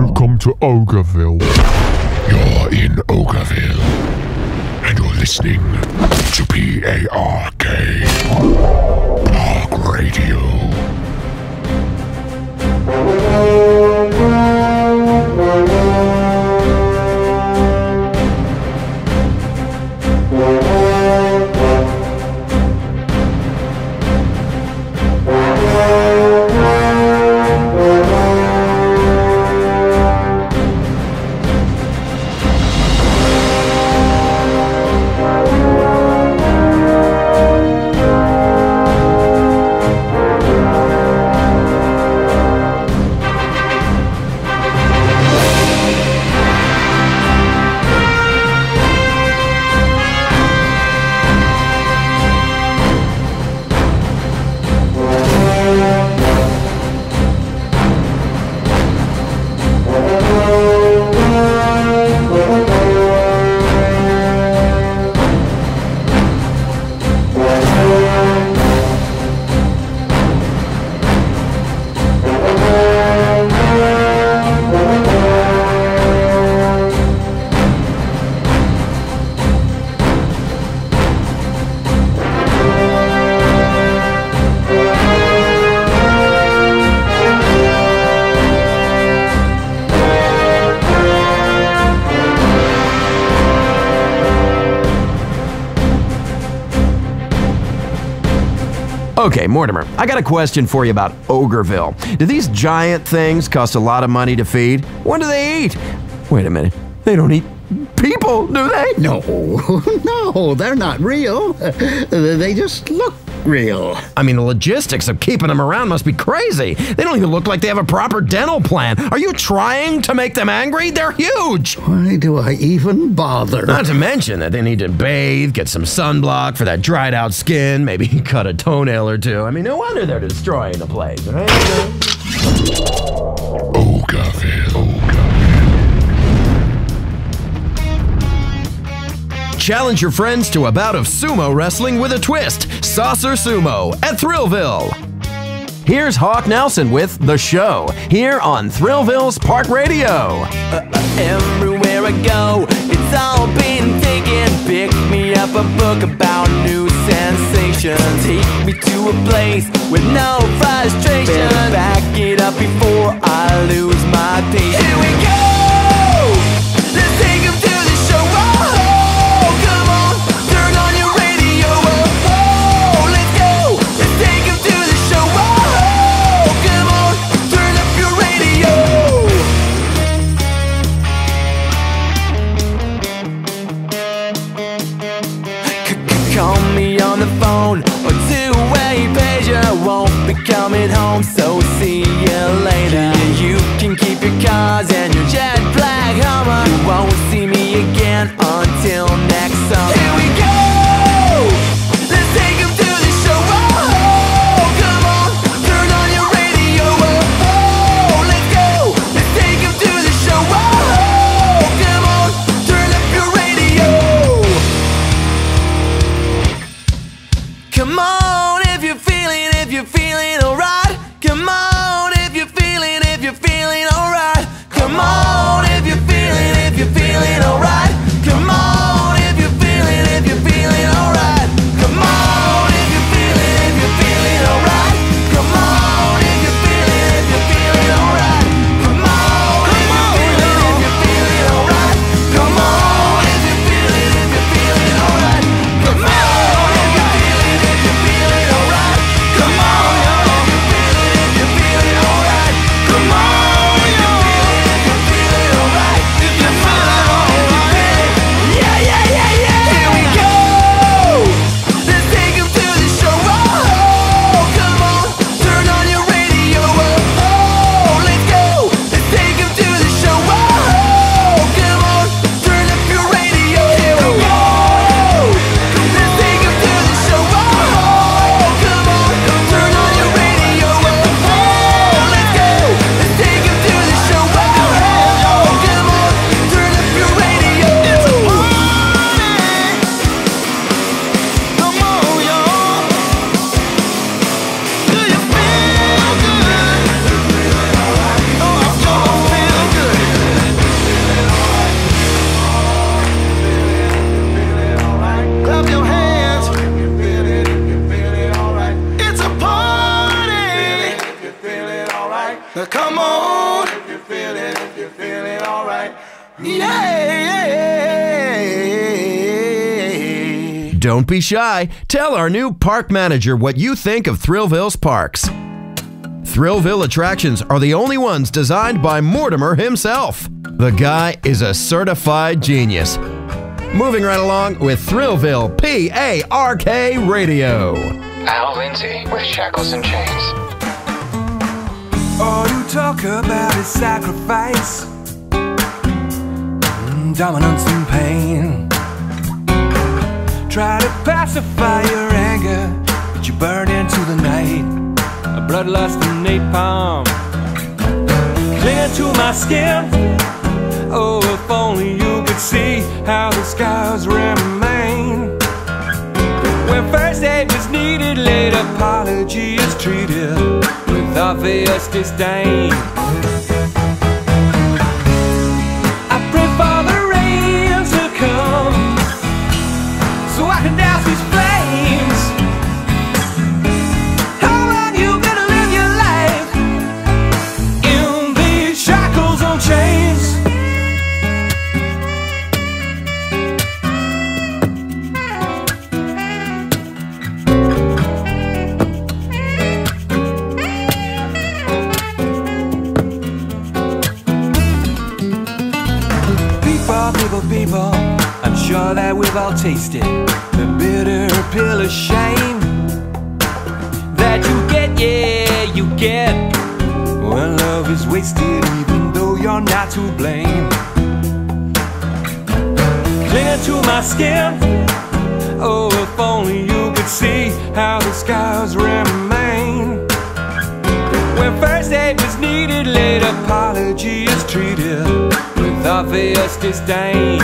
Welcome to Ogreville. You're in Ogreville, and you're listening to P-A-R-K, Park Radio. Okay, Mortimer, I got a question for you about Ogreville. Do these giant things cost a lot of money to feed? What do they eat? Wait a minute. They don't eat people, do they? No, no, they're not real. They just look real. I mean, the logistics of keeping them around must be crazy. They don't even look like they have a proper dental plan. Are you trying to make them angry? They're huge. Why do I even bother? Not to mention that they need to bathe, get some sunblock for that dried out skin, maybe cut a toenail or two. I mean, no wonder they're destroying the place, right? Challenge your friends to a bout of sumo wrestling with a twist. Saucer Sumo at Thrillville. Here's Hawk Nelson with The Show here on Thrillville's Park Radio. Uh, everywhere I go, it's all been taken. Pick me up a book about new sensations. Take me to a place with no frustration. Better back it up before I lose my patience. Here we go! Coming home, so see you later. You can keep your cars and your jet black Hummer. You won't see me again until next Don't be shy. Tell our new park manager what you think of Thrillville's parks. Thrillville attractions are the only ones designed by Mortimer himself. The guy is a certified genius. Moving right along with Thrillville PARK Radio. Al Lindsay with Shackles and Chains. All you talk about is sacrifice, dominance and pain. Try to pacify your anger, but you burn into the night. A bloodlust and napalm, clinging to my skin. Oh, if only you could see how the scars remain. When first aid was needed, late apology is treated with obvious disdain. Wasted, even though you're not to blame. Clinging to my skin, oh, if only you could see how the scars remain. When first aid was needed, late apology is treated with obvious disdain.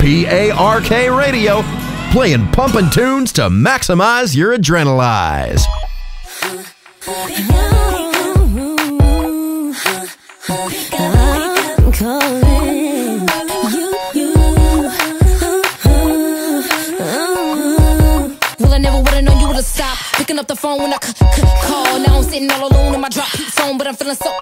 PARK Radio, playing pumping tunes to maximize your adrenalize. Stopped picking up the phone when I call. Now I'm sitting all alone in my drop phone, but I'm feeling so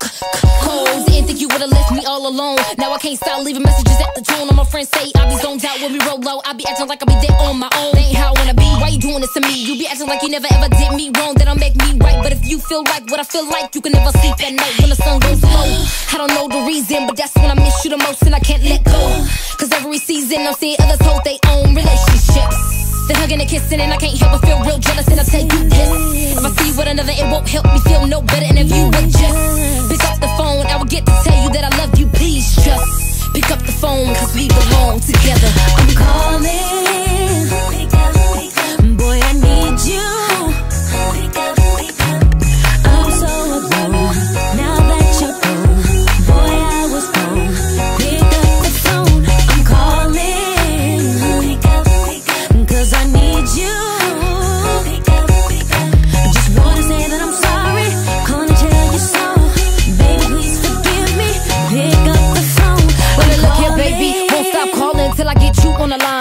cold. Didn't think you would've left me alone. Now I can't stop leaving messages at the tone. All my friends say I be zoned out when we roll low. I be acting like I be dead on my own. That ain't how I wanna be. Why you doing this to me? You be acting like you never ever did me wrong. That'll make me right. But if you feel like what I feel like, you can never sleep at night when the sun goes low. I don't know the reason, but that's when I miss you the most and I can't let go. Cause every season I'm seeing others hold their own relationships. They're hugging and kissing, and I can't help but feel real jealous. And I tell you this: if I see with another, it won't help me feel no better. And if you would just phone, cause we belong together. I'm calling. till I get you on the line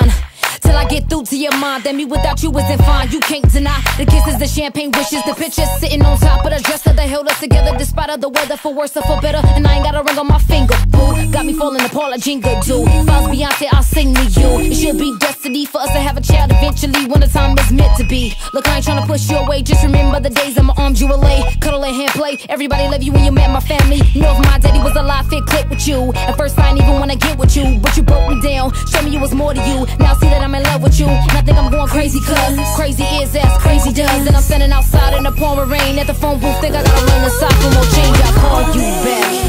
that me without you isn't fine. You can't deny the kisses, the champagne wishes, the pictures sitting on top of the dresser that held us together despite of the weather, for worse or for better. And I ain't got a ring on my finger, boo. Got me falling apart like Jenga do. Was Beyonce, I'll sing to you. It should be destiny for us to have a child eventually when the time is meant to be. Look, I ain't tryna push you away. Just remember the days in my arms you were lay. Cuddle and hand play. Everybody love you when you met my family. Know if my daddy was alive, fit click with you. At first, I didn't even wanna get with you, but you broke me down. Show me you was more to you. Now see that I'm in love with you. I think I'm going crazy, cuz crazy is as crazy does. And I'm standing outside in the pouring rain at the phone booth. Think I gotta run inside for more change. I call you back.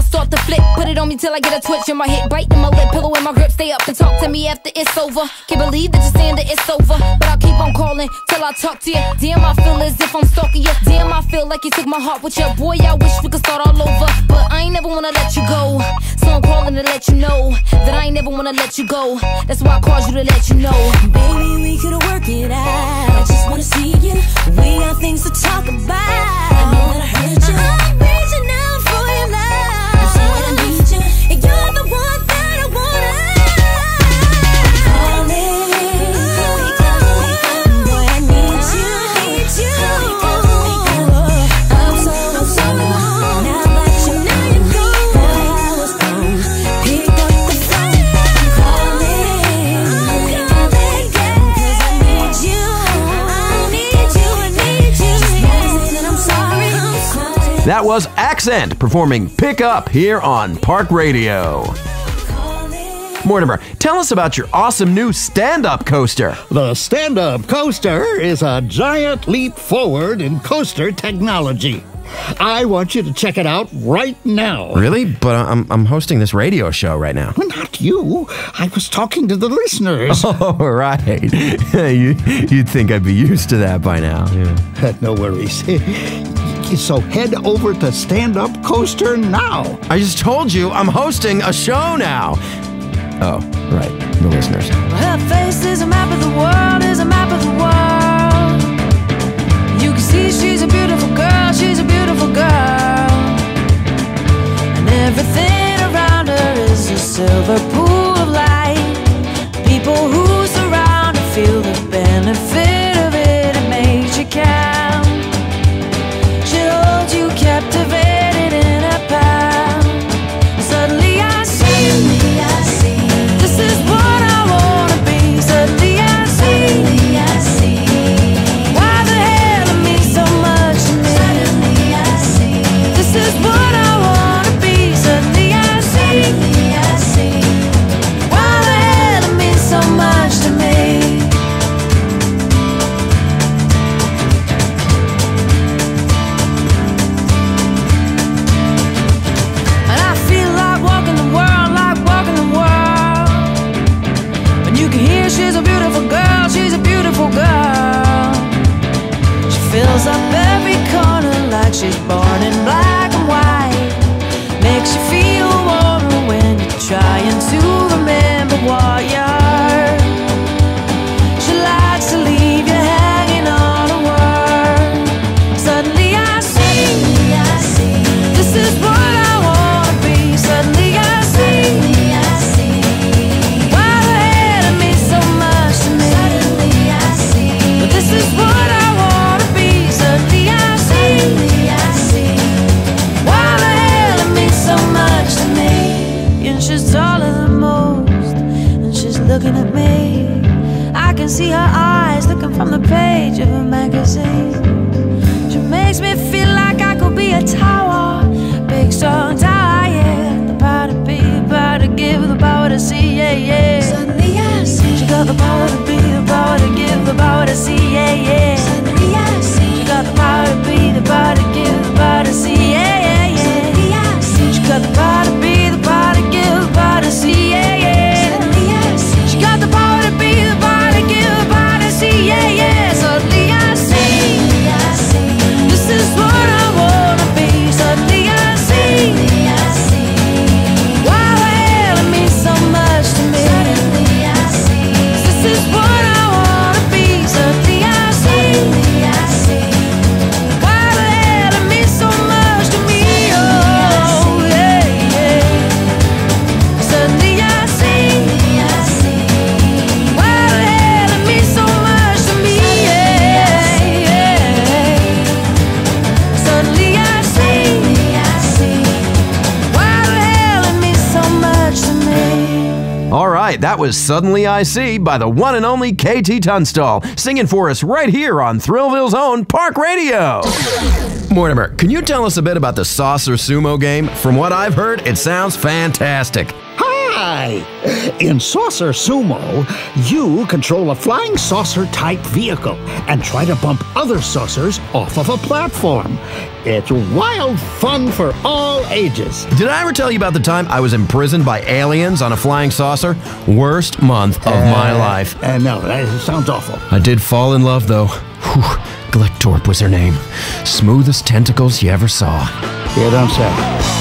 I start to flip. Put it on me till I get a twitch in my hip, bite in my lip, pillow in my grip. Stay up and talk to me after it's over. Can't believe that you're saying that it's over, but I'll keep on calling till I talk to you. Damn, I feel as if I'm stalking you. Damn, I feel like you took my heart with you. Boy, I wish we could start all over, but I ain't never wanna let you go. So I'm calling to let you know that I ain't never wanna let you go. That's why I called you to let you know. Baby, we could work it out. I just wanna see you. We got things to talk about. I know that I hurt you. Was Accent performing Pick Up here on Park Radio. Mortimer, tell us about your awesome new stand up coaster. The stand up coaster is a giant leap forward in coaster technology. I want you to check it out right now. Really? But I'm, I'm hosting this radio show right now. Well, Not you. I was talking to the listeners. Oh, right. you, you'd think I'd be used to that by now. Yeah. no worries. So head over to Stand Up Coaster now. I just told you I'm hosting a show now. Oh, right. The listeners. Her face is a map of the world, is a map of the world. You can see she's a beautiful girl, she's a beautiful girl. And everything around her is a silver pool of light. People who surround her feel the benefit that was Suddenly I See by the one and only KT Tunstall, singing for us right here on Thrillville's own Park Radio. Mortimer, can you tell us a bit about the Saucer Sumo game? From what I've heard, it sounds fantastic. Hi! In Saucer Sumo, you control a flying saucer type vehicle and try to bump other saucers off of a platform. It's wild fun for all ages. Did I ever tell you about the time I was imprisoned by aliens on a flying saucer? Worst month of my life. Uh, no, that sounds awful. I did fall in love, though. Whew. Glectorp was her name. Smoothest tentacles you ever saw. You don't say.